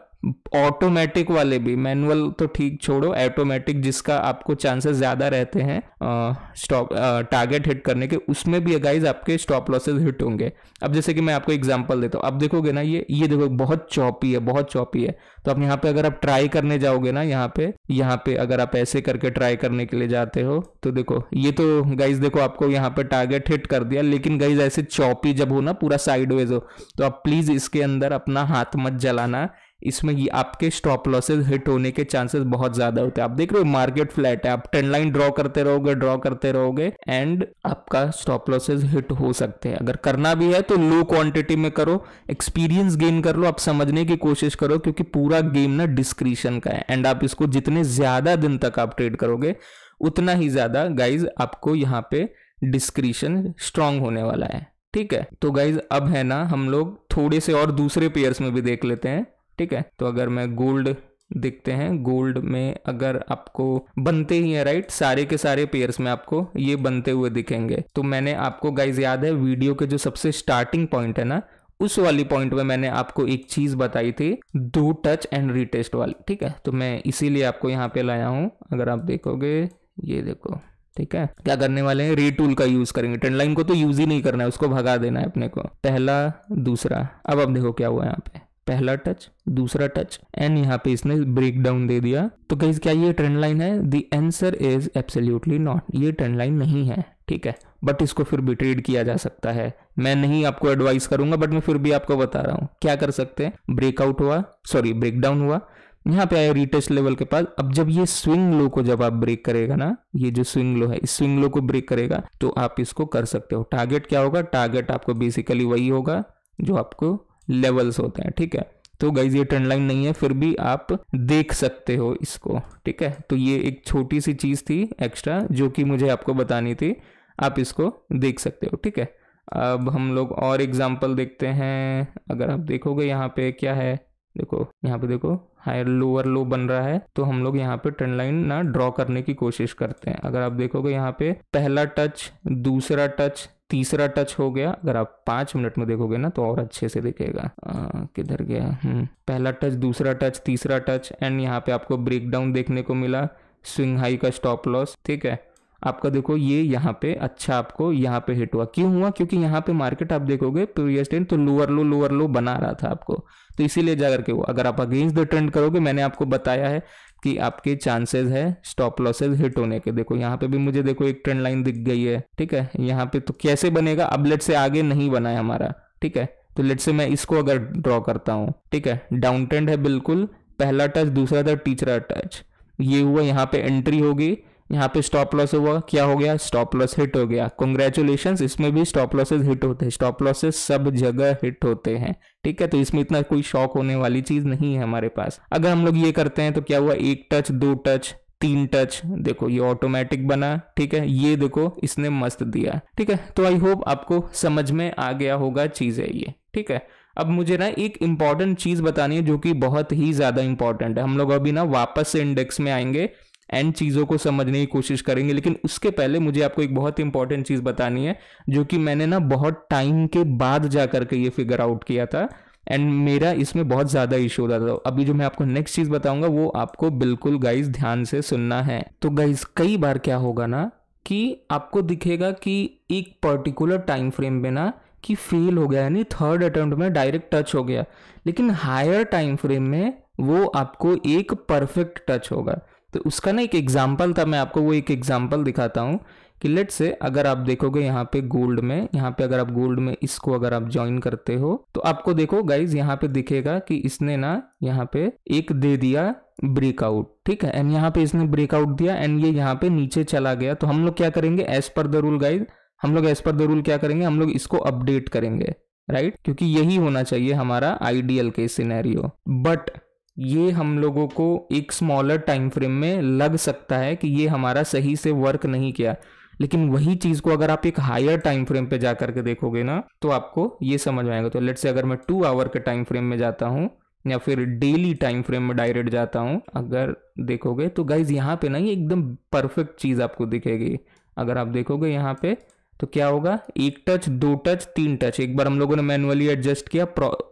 ऑटोमेटिक वाले भी मैनुअल तो ठीक छोड़ो ऑटोमेटिक जिसका आपको चांसेस ज़्यादा रहते हैं स्टॉप टारगेट हिट करने के, उसमें भी गाइज़ आपके स्टॉप लॉसेज हिट होंगे। अब जैसे कि मैं आपको एग्जांपल देता हूँ अब देखोगे ना ये ये देखो, बहुत चौपी है, बहुत चौपी है। तो आप यहाँ पे अगर आप ट्राई करने जाओगे ना, यहाँ पे यहाँ पे अगर आप ऐसे करके ट्राई करने के लिए जाते हो तो देखो, ये तो गाइज़ देखो, आपको यहाँ पे टारगेट हिट कर दिया, लेकिन गाइज़ ऐसे चौपी जब हो ना, पूरा साइडवेज हो तो आप प्लीज़ इसके अंदर अपना हाथ मत जलाना इसमें ये आपके स्टॉप लॉसेज हिट होने के चांसेस बहुत ज़्यादा होते हैं। आप देख रहे हो मार्केट फ्लैट है, आप टेन लाइन ड्रॉ करते रहोगे ड्रॉ करते रहोगे एंड आपका स्टॉप लॉसेज हिट हो सकते हैं। अगर करना भी है तो लो क्वांटिटी में करो एक्सपीरियंस गेन कर लो, आप समझने की कोशिश करो क्योंकि पूरा गेम ना डिस्क्रिशन का है। एंड आप इसको जितने ज़्यादा दिन तक आप ट्रेड करोगे, उतना ही ज़्यादा गाइज़ आपको यहाँ पे डिस्क्रिशन स्ट्रांग होने वाला है। ठीक है? तो गाइज़ अब है ना, हम लोग थोड़े से और दूसरे पेयर्स में भी देख लेते हैं। ठीक है? तो अगर मैं गोल्ड दिखते हैं गोल्ड में अगर आपको बनते ही है राइट सारे के सारे पेयर्स में आपको ये बनते हुए दिखेंगे। तो मैंने आपको गाइज़ याद है वीडियो के जो सबसे स्टार्टिंग पॉइंट है ना, उस वाली पॉइंट में मैंने आपको एक चीज़ बताई थी दो टच एंड रीटेस्ट वाली, ठीक है? तो मैं इसीलिए आपको यहाँ पे लाया हूँ, अगर आप देखोगे, ये देखो, ठीक है? क्या करने वाले हैं? रीटूल का यूज़ करेंगे। ट्रेंड लाइन को तो यूज़ ही नहीं करना है, उसको भगा देना है अपने को। पहला, दूसरा। अब अब देखो क्या हुआ यहाँ पे। पहला टच, दूसरा टच एंड यहाँ पे इसने ब्रेक डाउन दे दिया। तो कहीं क्या ये ट्रेंड लाइन है? The answer is absolutely not ये ट्रेंड लाइन नहीं है, ठीक है? बट इसको फिर भी ट्रेड किया जा सकता है। मैं नहीं आपको एडवाइस करूँगा बट मैं फिर भी आपको बता रहा हूँ। क्या कर सकते हैं? ब्रेकआउट हुआ सॉरी ब्रेकडाउन हुआ। यहाँ पे आया रिटेस्ट लेवल के पास। अब जब ये स्विंग लो को जब आप ब्रेक करेगा ना, ये जो स्विंग लो है, इस स्विंग लो को ब्रेक करेगा तो आप इसको कर सकते हो। टारगेट क्या होगा? टारगेट आपको बेसिकली वही होगा, जो आपको लेवल्स होते हैं, ठीक है? तो गाइज़ ये ट्रेंड लाइन नहीं है, फिर भी आप देख सकते हो इसको, ठीक है? तो ये एक छोटी सी चीज़ थी एक्स्ट्रा जो कि मुझे आपको बतानी थी, आप इसको देख सकते हो, ठीक है? अब हम लोग और एग्ज़ाम्पल देखते हैं, अगर आप देखोगे यहाँ पे क्या है, देखो, यहाँ पे देखो हायर लोअर लो बन रहा है तो हम लोग यहाँ पे ट्रेंड लाइन ना ड्रॉ करने की कोशिश करते हैं। अगर आप देखोगे यहाँ पे, पहला टच दूसरा टच तीसरा टच हो गया। अगर आप पाँच मिनट में देखोगे ना तो और अच्छे से दिखेगा। किधर गया? हम्म, पहला टच दूसरा टच तीसरा टच एंड यहाँ पे आपको ब्रेक डाउन देखने को मिला। स्विंग हाई का स्टॉप लॉस ठीक है? आपका देखो, ये यहाँ पे अच्छा आपको यहाँ पे हिट हुआ। क्यों हुआ? क्योंकि यहाँ पे मार्केट आप देखोगे प्रीवियस ट्रेंड तो लोअर लो लोअर लो बना रहा था आपको। तो इसीलिए जाकर के वो, अगर आप अगेंस्ट द ट्रेंड करोगे, मैंने आपको बताया है कि आपके चांसेस है स्टॉप लॉसेज हिट होने के। देखो, यहाँ पे भी मुझे देखो, एक ट्रेंड लाइन दिख गई है, ठीक है? यहाँ पे तो कैसे बनेगा? अब लेट से आगे नहीं बना है हमारा, ठीक है? तो लेट से मैं इसको अगर ड्रॉ करता हूँ, ठीक है? डाउन ट्रेंड है बिल्कुल, पहला टच दूसरा टच तीसरा टच ये हुआ, यहाँ पे एंट्री होगी यहाँ पे स्टॉप लॉस हुआ। क्या हो गया? स्टॉप लॉस हिट हो गया। कॉन्ग्रेचुलेशन इसमें भी स्टॉप लॉसेज हिट होते हैं। स्टॉप लॉसेस सब जगह हिट होते हैं। ठीक है? तो इसमें इतना कोई शॉक होने वाली चीज़ नहीं है हमारे पास। अगर हम लोग ये करते हैं तो क्या हुआ? एक टच दो टच तीन टच देखो, ये ऑटोमेटिक बना। ठीक है? ये देखो, इसने मस्त दिया। ठीक है? तो आई होप आपको समझ में आ गया होगा चीज़ है ये। ठीक है? अब मुझे ना एक इंपॉर्टेंट चीज़ बतानी है जो कि बहुत ही ज़्यादा इंपॉर्टेंट है। हम लोग अभी ना वापस से इंडेक्स में आएँगे। एंड चीज़ों को समझने की कोशिश करेंगे। लेकिन उसके पहले मुझे आपको एक बहुत इंपॉर्टेंट चीज़ बतानी है, जो कि मैंने ना बहुत टाइम के बाद जा करके ये फिगर आउट किया था। एंड मेरा इसमें बहुत ज़्यादा इशू होता था। अभी जो मैं आपको नेक्स्ट चीज़ बताऊँगा, वो आपको बिल्कुल गाइज़ ध्यान से सुनना है। तो गाइज़ कई बार क्या होगा ना कि आपको दिखेगा कि एक पर्टिकुलर टाइम फ्रेम में ना कि फेल हो गया, यानी थर्ड अटेम्प्ट में डायरेक्ट टच हो गया। लेकिन हायर टाइम फ्रेम में वो आपको एक परफेक्ट टच होगा। तो उसका ना एक एग्ज़ाम्पल था, मैं आपको वो एक एग्ज़ाम्पल दिखाता हूँ कि लेट से अगर आप देखोगे यहाँ पे गोल्ड में, यहाँ पे अगर आप गोल्ड में इसको अगर आप ज्वाइन करते हो तो आपको देखो गाइज़ यहाँ पे दिखेगा कि इसने ना यहाँ पे एक दे दिया ब्रेकआउट ठीक है? एंड यहाँ पे इसने ब्रेकआउट दिया एंड ये यहाँ पे नीचे चला गया। तो हम लोग क्या करेंगे? As per the rule guys हम लोग एज पर द रूल क्या करेंगे? हम लोग इसको अपडेट करेंगे राइट क्योंकि यही होना चाहिए हमारा आइडियल के सिनेरियो बट ये हम लोगों को एक स्मॉलर टाइम फ्रेम में लग सकता है कि ये हमारा सही से वर्क नहीं किया। लेकिन वही चीज़ को अगर आप एक हायर टाइम फ्रेम पे जा करके देखोगे ना तो आपको ये समझ में आएगा। तो लेट से अगर मैं टू आवर के टाइम फ्रेम में जाता हूँ, या फिर डेली टाइम फ्रेम में डायरेक्ट जाता हूँ, अगर देखोगे तो गाइज़ यहाँ पे ना ये एकदम परफेक्ट चीज़ आपको दिखेगी। अगर आप देखोगे यहाँ पे तो क्या होगा? एक टच दो टच तीन टच एक बार हम लोगों ने मैनुअली एडजस्ट किया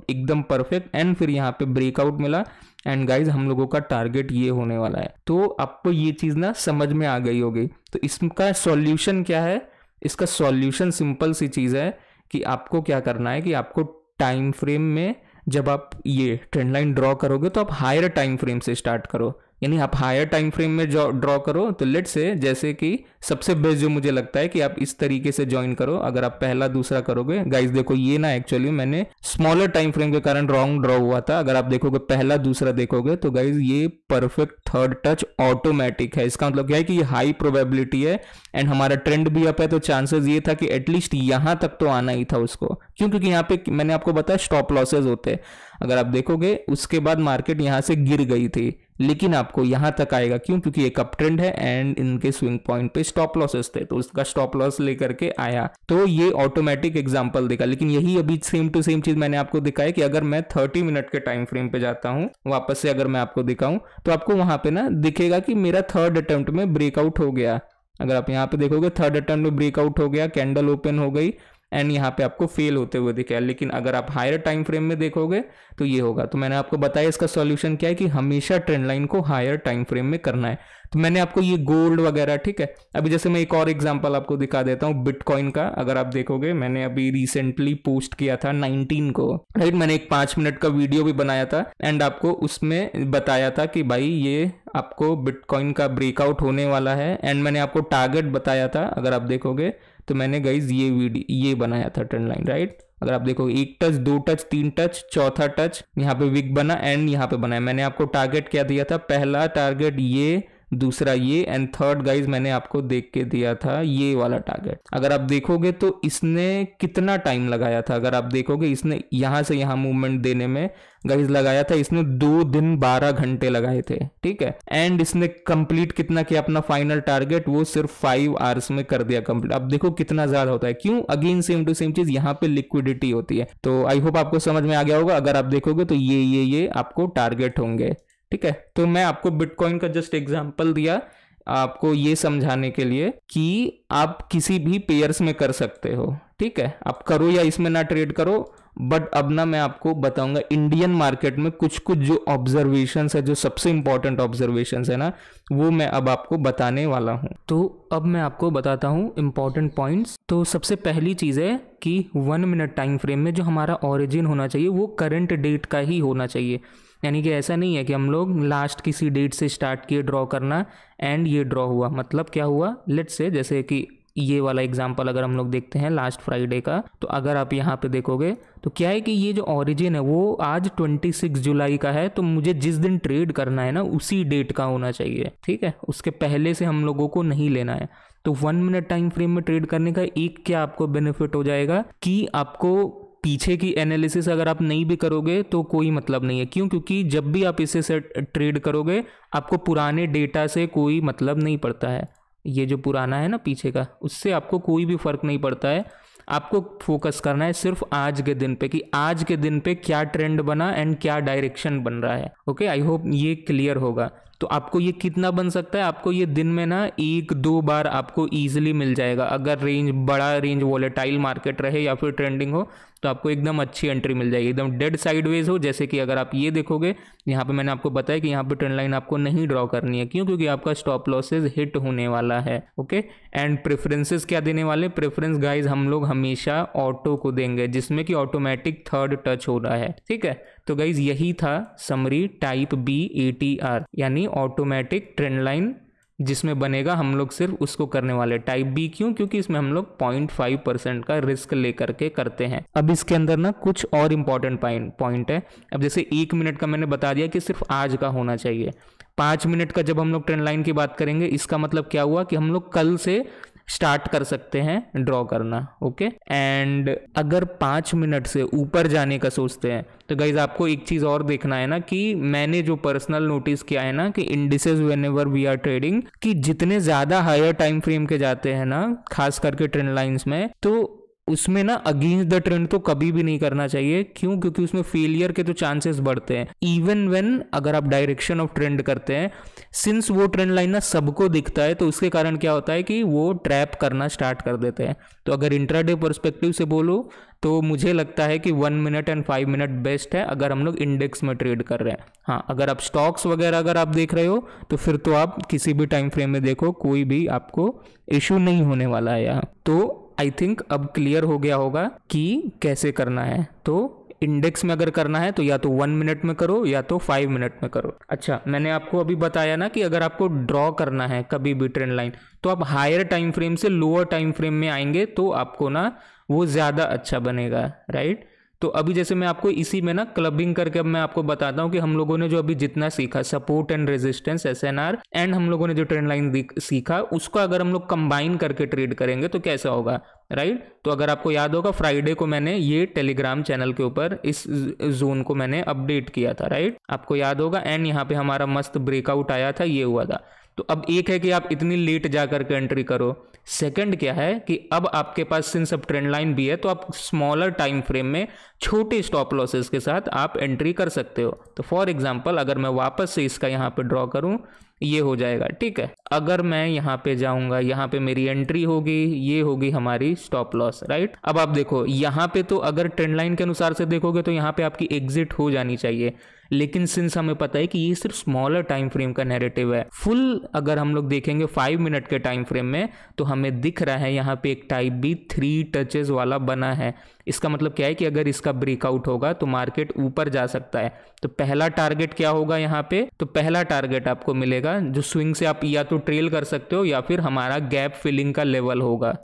एकदम परफेक्ट एंड फिर यहाँ पे ब्रेकआउट मिला. एंड गाइज़ हम लोगों का टारगेट ये होने वाला है. तो आपको ये चीज़ ना समझ में आ गई होगी. तो इसका सॉल्यूशन क्या है? इसका सॉल्यूशन सिंपल सी चीज़ है कि आपको क्या करना है कि आपको टाइम फ्रेम में जब आप ये ट्रेंड लाइन ड्रॉ करोगे तो आप हायर टाइम फ्रेम से स्टार्ट करो. यानी आप हायर टाइम फ्रेम में ड्रॉ करो तो लेट से जैसे कि सबसे बेस्ट जो मुझे लगता है कि आप इस तरीके से ज्वाइन करो, अगर आप पहला दूसरा करोगे गाइस देखो ये ना एक्चुअली मैंने स्मॉलर टाइम फ्रेम के कारण रॉन्ग ड्रॉ हुआ था, अगर आप देखोगे पहला दूसरा देखोगे तो गाइज़ ये परफेक्ट थर्ड टच ऑटोमेटिक है। इसका मतलब क्या है कि ये हाई प्रोबेबिलिटी है एंड हमारा ट्रेंड भी अप है तो चांसेस ये था कि एटलीस्ट यहाँ तक तो आना ही था उसको। क्यों? क्योंकि यहाँ पे मैंने आपको बताया स्टॉप लॉसेज होते हैं। अगर आप देखोगे, उसके बाद मार्केट यहाँ से गिर गई थी। लेकिन आपको यहाँ तक आएगा। क्यों? क्योंकि एक अप ट्रेंड है एंड इनके स्विंग पॉइंट पे स्टॉप लॉसेस थे तो उसका स्टॉप लॉस लेकर के आया। तो ये ऑटोमेटिक एग्जांपल देखा। लेकिन यही अभी सेम टू सेम चीज़ मैंने आपको दिखाया कि अगर मैं 30 मिनट के टाइम फ्रेम पे जाता हूँ, वापस से अगर मैं आपको दिखाऊँ तो आपको वहाँ पे ना दिखेगा कि मेरा थर्ड अटेम्प्ट में ब्रेकआउट हो गया। अगर आप यहाँ पे देखोगे थर्ड अटेम्प्ट में ब्रेकआउट हो गया कैंडल ओपन हो गई एंड यहाँ पे आपको फेल होते हुए दिखे। लेकिन अगर आप हायर टाइम फ्रेम में देखोगे तो ये होगा। तो मैंने आपको बताया इसका सॉल्यूशन क्या है कि हमेशा ट्रेंड लाइन को हायर टाइम फ्रेम में करना है। तो मैंने आपको ये गोल्ड वगैरह, ठीक है? अभी जैसे मैं एक और एग्ज़ाम्पल आपको दिखा देता हूँ बिटकॉइन का। अगर आप देखोगे, मैंने अभी रिसेंटली पोस्ट किया था 19 को। राइट मैंने एक पाँच मिनट का वीडियो भी बनाया था एंड आपको उसमें बताया था कि भाई ये आपको बिटकॉइन का ब्रेकआउट होने वाला है। एंड मैंने आपको टारगेट बताया था, अगर आप देखोगे तो मैंने गाइज़ ये वीडियो ये बनाया था ट्रेंड लाइन राइट अगर आप देखो एक टच दो टच तीन टच चौथा टच यहाँ पे विक बना एंड यहाँ पे बनाया। मैंने आपको टारगेट क्या दिया था? पहला टारगेट ये दूसरा ये एंड थर्ड गाइज़ मैंने आपको देख के दिया था ये वाला टारगेट अगर आप देखोगे तो इसने कितना टाइम लगाया था। अगर आप देखोगे इसने यहाँ से यहाँ मूवमेंट देने में गाइज़ लगाया था, इसने दो दिन बारह घंटे लगाए थे, ठीक है? एंड इसने कंप्लीट कितना किया अपना फाइनल टारगेट वो सिर्फ़ फाइव आवर्स में कर दिया कंप्लीट अब देखो कितना ज़्यादा होता है। क्यों? अगेन सेम टू सेम चीज़, यहाँ पे लिक्विडिटी होती है। तो आई होप आपको समझ में आ गया होगा। अगर आप देखोगे तो ये ये ये आपको टारगेट होंगे। ठीक है? तो मैं आपको बिटकॉइन का जस्ट एग्ज़ाम्पल दिया आपको ये समझाने के लिए कि आप किसी भी पेयर्स में कर सकते हो, ठीक है? आप करो या इसमें ना ट्रेड करो बट अब ना मैं आपको बताऊँगा इंडियन मार्केट में कुछ कुछ जो ऑब्जर्वेशन है, जो सबसे इंपॉर्टेंट ऑब्जर्वेशन है ना, वो मैं अब आपको बताने वाला हूँ। तो अब मैं आपको बताता हूँ इंपॉर्टेंट पॉइंट्स तो सबसे पहली चीज़ है कि वन मिनट टाइम फ्रेम में जो हमारा ऑरिजिन होना चाहिए, वो करंट डेट का ही होना चाहिए। यानी कि ऐसा नहीं है कि हम लोग लास्ट किसी डेट से स्टार्ट किए ड्रॉ करना एंड ये ड्रॉ हुआ। मतलब क्या हुआ? लेट से जैसे कि ये वाला एग्ज़ाम्पल अगर हम लोग देखते हैं लास्ट फ्राइडे का तो अगर आप यहाँ पे देखोगे तो क्या है कि ये जो ओरिजिन है, वो आज 26 जुलाई का है तो मुझे जिस दिन ट्रेड करना है ना, उसी डेट का होना चाहिए। ठीक है? उसके पहले से हम लोगों को नहीं लेना है। तो वन मिनट टाइम फ्रेम में ट्रेड करने का एक क्या आपको बेनिफिट हो जाएगा कि आपको पीछे की एनालिसिस अगर आप नहीं भी करोगे तो कोई मतलब नहीं है। क्यों? क्योंकि जब भी आप इसे से ट्रेड करोगे, आपको पुराने डेटा से कोई मतलब नहीं पड़ता है। ये जो पुराना है ना पीछे का, उससे आपको कोई भी फ़र्क नहीं पड़ता है। आपको फोकस करना है सिर्फ़ आज के दिन पे कि आज के दिन पे क्या ट्रेंड बना एंड क्या डायरेक्शन बन रहा है। ओके आई होप ये क्लियर होगा। तो आपको ये कितना बन सकता है? आपको ये दिन में ना एक, दो बार आपको ईजिली मिल जाएगा। अगर रेंज बड़ा रेंज वॉलेटाइल मार्केट रहे या फिर ट्रेंडिंग हो तो आपको एकदम अच्छी एंट्री मिल जाएगी। एकदम डेड साइडवेज हो, जैसे कि अगर आप ये देखोगे, यहाँ पे मैंने आपको बताया कि यहाँ पे ट्रेंड लाइन आपको नहीं ड्रॉ करनी है। क्यों? क्योंकि आपका स्टॉप लॉसेज हिट होने वाला है ओके एंड प्रेफरेंसेस क्या देने वाले? प्रेफरेंस गाइज़ हम लोग हमेशा ऑटो को देंगे, जिसमें कि ऑटोमेटिक थर्ड टच हो रहा है, ठीक है? तो गाइज़ यही था summary type B A T R यानी ऑटोमेटिक ट्रेंड लाइन जिसमें बनेगा हम लोग सिर्फ़ उसको करने वाले टाइप बी क्यों? क्योंकि इसमें हम लोग पॉइंट फाइव परसेंट का रिस्क लेकर के करते हैं। अब इसके अंदर ना कुछ और इंपॉर्टेंट पॉइंट है। अब जैसे एक मिनट का मैंने बता दिया कि सिर्फ़ आज का होना चाहिए। पाँच मिनट का जब हम लोग ट्रेंड लाइन की बात करेंगे, इसका मतलब क्या हुआ कि हम लोग कल से स्टार्ट कर सकते हैं, ड्रॉ करना, ओके? एंड अगर पाँच मिनट से ऊपर जाने का सोचते हैं तो गाइज़ आपको एक चीज़ और देखना है ना कि मैंने जो पर्सनल नोटिस किया है ना कि indices whenever we are trading कि जितने ज़्यादा हायर टाइम फ्रेम के जाते हैं ना, खास करके ट्रेंड लाइंस में तो उसमें ना अगेंस्ट द ट्रेंड तो कभी भी नहीं करना चाहिए। क्यों? क्योंकि उसमें फेलियर के तो चांसेस बढ़ते हैं। इवन व्हेन अगर आप डायरेक्शन ऑफ़ ट्रेंड करते हैं सिंस वो ट्रेंड लाइन ना सबको दिखता है तो उसके कारण क्या होता है कि वो ट्रैप करना स्टार्ट कर देते हैं। तो अगर इंट्राडे परस्पेक्टिव से बोलो तो मुझे लगता है कि one minute and five minute best है अगर हम लोग इंडेक्स में ट्रेड कर रहे हैं। हाँ अगर आप स्टॉक्स वगैरह अगर आप देख रहे हो तो फिर तो आप किसी भी टाइम फ्रेम में देखो, कोई भी आपको इशू नहीं होने वाला है यहाँ। तो आई थिंक अब क्लियर हो गया होगा कि कैसे करना है। तो इंडेक्स में अगर करना है तो या तो वन मिनट में करो, या तो फाइव मिनट में करो। अच्छा मैंने आपको अभी बताया ना कि अगर आपको ड्रॉ करना है कभी भी ट्रेंड लाइन तो आप हायर टाइम फ्रेम से लोअर टाइम फ्रेम में आएँगे तो आपको ना वो ज़्यादा अच्छा बनेगा राइट तो अभी जैसे मैं आपको इसी में ना क्लबिंग करके अब मैं आपको बताता हूँ कि हम लोगों ने जो अभी जितना सीखा support and resistance SNR and हम लोगों ने जो ट्रेंड लाइन सीखा, उसको अगर हम लोग कंबाइन करके ट्रेड करेंगे तो कैसा होगा राइट तो अगर आपको याद होगा फ्राइडे को मैंने ये टेलीग्राम चैनल के ऊपर, इस जोन को मैंने अपडेट किया था राइट आपको याद होगा एंड यहाँ पे हमारा मस्त ब्रेकआउट आया था, ये हुआ था। तो अब एक है कि आप इतनी लेट जा करके एंट्री करो। सेकंड क्या है कि अब आपके पास सिंस अब ट्रेंड लाइन भी है तो आप स्मॉलर टाइम फ्रेम में छोटे स्टॉप लॉसेस के साथ आप एंट्री कर सकते हो। तो फॉर एग्जांपल अगर मैं वापस से इसका यहाँ पे ड्रॉ करूँ, ये हो जाएगा, ठीक है? अगर मैं यहाँ पे जाऊँगा, यहाँ पे मेरी एंट्री होगी, ये होगी हमारी स्टॉप लॉस राइट अब आप देखो, यहाँ पे तो अगर ट्रेंड लाइन के अनुसार से देखोगे तो यहाँ पे आपकी एग्जिट हो जानी चाहिए। लेकिन सिंस हमें पता है कि ये सिर्फ़ स्मॉलर टाइम फ्रेम का नैरेटिव है। फुल अगर हम लोग देखेंगे फाइव मिनट के टाइम फ्रेम में तो हमें दिख रहा है यहाँ पे एक टाइप भी थ्री टचेस वाला बना है। इसका मतलब क्या है कि अगर इसका ब्रेकआउट होगा तो मार्केट ऊपर जा सकता है। तो पहला टारगेट क्या होगा यहाँ पे? तो पहला टारगेट आपको मिलेगा, जो स्विंग से आप या तो ट्रेल कर सकते हो या फिर हमारा गैप फिलिंग का लेवल होगा।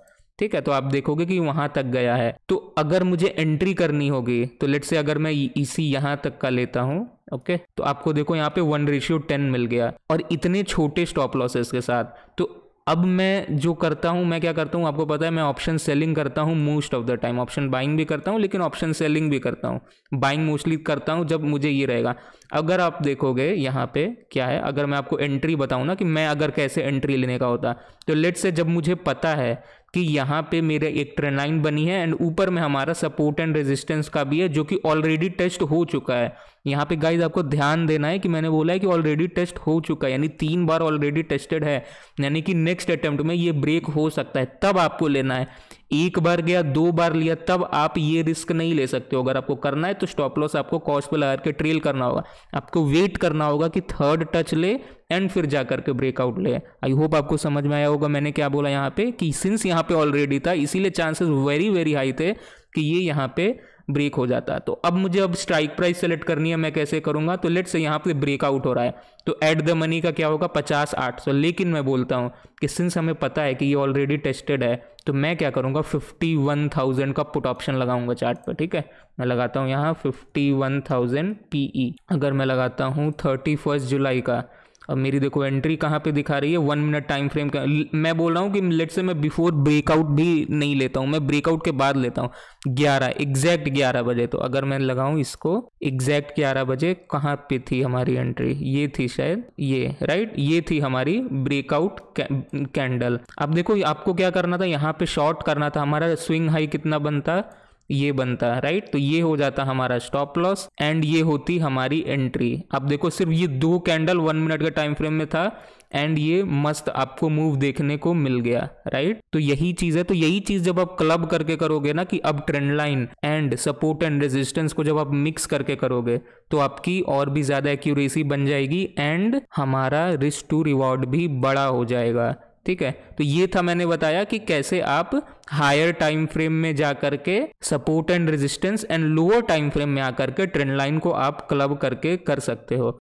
ठीक है तो आप देखोगे कि वहाँ तक गया है। तो अगर मुझे एंट्री करनी होगी तो लेट से अगर मैं इसी यहाँ तक का लेता हूँ ओके तो आपको देखो यहाँ पे वन रेशियो टेन मिल गया। और इतने छोटे स्टॉप लॉसेस के साथ तो अब मैं जो करता हूँ, मैं क्या करता हूँ? आपको पता है, मैं ऑप्शन सेलिंग करता हूँ most of the time option buying भी करता हूँ, लेकिन ऑप्शन सेलिंग भी करता हूँ। बाइंग मोस्टली करता हूँ जब मुझे ये रहेगा। अगर आप देखोगे यहाँ पे क्या है, अगर मैं आपको एंट्री बताऊँ ना कि मैं अगर कैसे एंट्री लेने का होता तो लेट से जब मुझे पता है कि यहाँ पे मेरे एक ट्रेन लाइन बनी है एंड ऊपर में हमारा सपोर्ट एंड रेजिस्टेंस का भी है, जो कि ऑलरेडी टेस्ट हो चुका है। यहाँ पे गाइज़ आपको ध्यान देना है कि मैंने बोला है कि ऑलरेडी टेस्ट हो चुका है, यानी तीन बार ऑलरेडी टेस्टेड है, यानी कि नेक्स्ट अटेम्प्ट में ये ब्रेक हो सकता है, तब आपको लेना है। एक बार गया, दो बार लिया, तब आप ये रिस्क नहीं ले सकते हो। अगर आपको करना है तो स्टॉप लॉस आपको कॉस्ट पे लगा के ट्रेल करना होगा। आपको वेट करना होगा कि थर्ड टच ले एंड फिर जा करके ब्रेकआउट ले। आई होप आपको समझ में आया होगा मैंने क्या बोला यहाँ पे, कि सिंस यहाँ पे ऑलरेडी था, इसीलिए चांसेस वेरी वेरी हाई थे कि ये यहाँ पे ब्रेक हो जाता है। तो अब मुझे अब स्ट्राइक प्राइस सेलेक्ट करनी है, मैं कैसे करूँगा? तो लेट से यहाँ पे ब्रेकआउट हो रहा है। तो एट द मनी का क्या होगा? पचास आठ सौ। लेकिन मैं बोलता हूँ कि सिंस हमें पता है कि ये ऑलरेडी टेस्टेड है तो मैं क्या करूँगा? फिफ्टी वन थाउज़ेंड का पुट ऑप्शन लगाऊँगा चार्ट पर ठीक है? मैं लगाता हूँ यहाँ fifty one thousand P E अगर मैं लगाता हूँ थर्टी फ़र्स्ट जुलाई का अब मेरी देखो एंट्री कहाँ पे दिखा रही है? वन मिनट टाइम फ्रेम का मैं बोल रहा हूँ कि लेट से मैं बिफोर ब्रेकआउट भी नहीं लेता हूँ, मैं ब्रेकआउट के बाद लेता हूँ। ग्यारह एग्जैक्ट ग्यारह बजे। तो अगर मैं लगाऊँ इसको एग्जैक्ट ग्यारह बजे कहाँ पे थी हमारी एंट्री ये थी शायद ये राइट ये थी हमारी ब्रेकआउट कैंडल अब देखो, आपको क्या करना था? यहाँ पे शॉर्ट करना था। हमारा स्विंग हाई कितना बनता? ये बनता है राइट तो ये हो जाता हमारा स्टॉप लॉस एंड ये होती हमारी एंट्री अब देखो, सिर्फ़ ये दो कैंडल वन मिनट के टाइम फ्रेम में था एंड ये मस्त आपको मूव देखने को मिल गया राइट तो यही चीज़ है तो यही चीज़ जब आप क्लब करके करोगे ना कि अब trend line and support and resistance को जब आप मिक्स करके करोगे तो आपकी और भी ज़्यादा एक्यूरेसी बन जाएगी एंड हमारा रिस्क टू रिवॉर्ड भी बड़ा हो जाएगा। ठीक है? तो ये था मैंने बताया कि कैसे आप हायर टाइम फ्रेम में जा करके support and resistance and lower time frame में आकर के ट्रेंड लाइन को आप क्लब करके कर सकते हो।